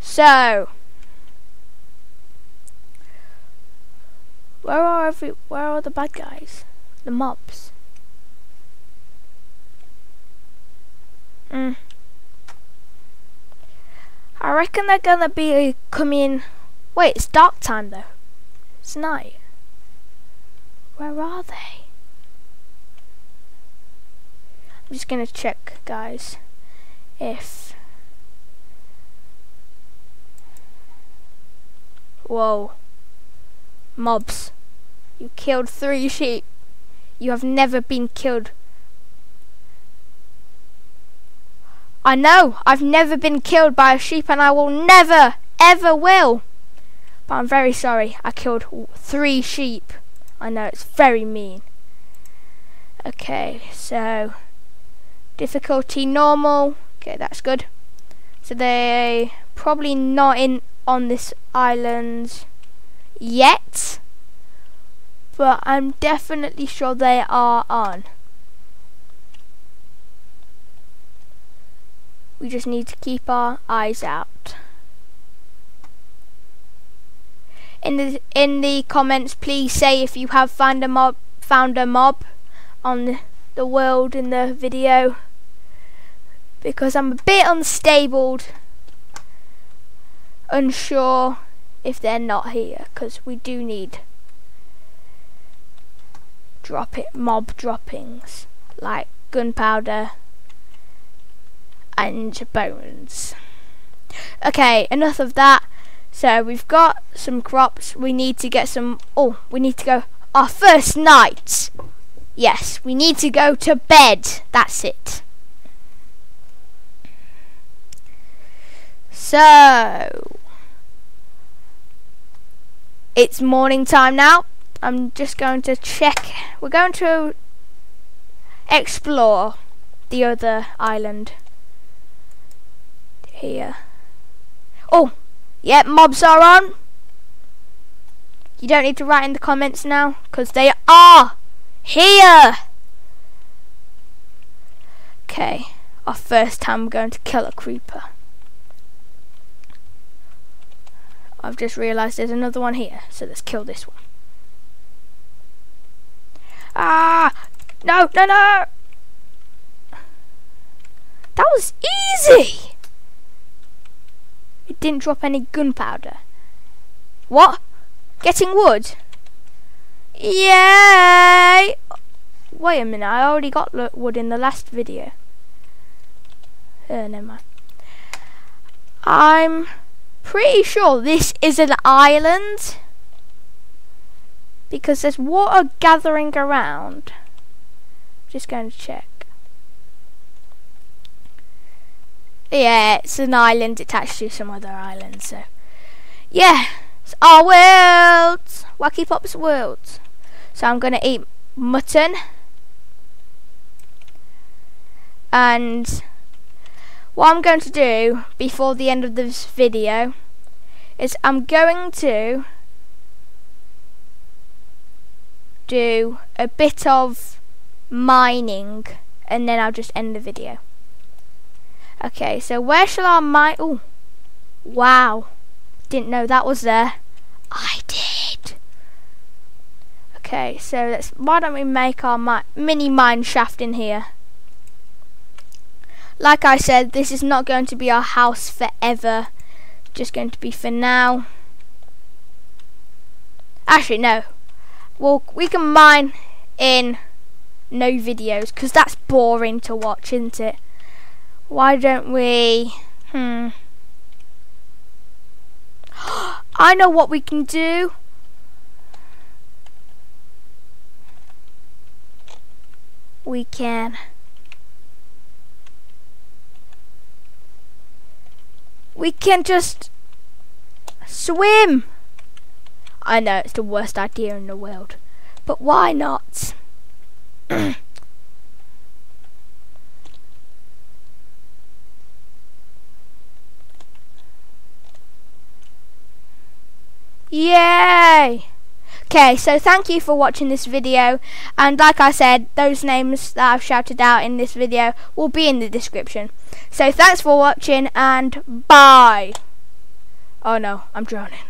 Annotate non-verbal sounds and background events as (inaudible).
So, where are every where are the bad guys? The mobs. Mm. I reckon they're gonna be coming. Wait, it's dark time though. It's night. Where are they? I'm just gonna check, guys, if. Whoa. Mobs. You killed three sheep. You have never been killed. I know, I've never been killed by a sheep and I will never, ever will. But I'm very sorry, I killed three sheep. I know, it's very mean. Okay, so difficulty normal. Okay, that's good. So they probably not in on this island yet, but I'm definitely sure they are on. We just need to keep our eyes out. In the in the comments, please say if you have found a mob found a mob on the world in the video because I'm a bit unstable, unsure if they're not here because we do need drop it mob droppings like gunpowder and bones. Okay, enough of that. So we've got some crops. We need to get some. Oh, we need to go. Our first night. Yes, we need to go to bed. That's it. So it's morning time now. I'm just going to check. We're going to explore the other island here. Oh, yeah, mobs are on. You don't need to write in the comments now, because they are here. Okay, our first time we're going to kill a creeper. I've just realised there's another one here, so let's kill this one. Ah! No, no, no! That was easy! It didn't drop any gunpowder. What? Getting wood? Yay! Wait a minute, I already got wood in the last video. Uh, never mind. I'm pretty sure this is an island because there's water gathering around. Just going to check. Yeah, it's an island attached to some other island, so yeah, it's our world, WackyPop's world. So I'm gonna eat mutton and what I'm going to do before the end of this video is I'm going to do a bit of mining and then I'll just end the video. Okay, so where shall our mine... Oh, wow. Didn't know that was there. I did. Okay, so let's... Why don't we make our mi mini mine shaft in here? Like I said, this is not going to be our house forever. Just going to be for now. Actually, no. Well, we can mine in no videos because that's boring to watch, isn't it? Why don't we... Hmm. (gasps) I know what we can do. We can... We can just swim. I know it's the worst idea in the world, but why not? (clears throat) Yay! Okay, so thank you for watching this video, and like I said, those names that I've shouted out in this video will be in the description. So thanks for watching, and bye! Oh no, I'm drowning.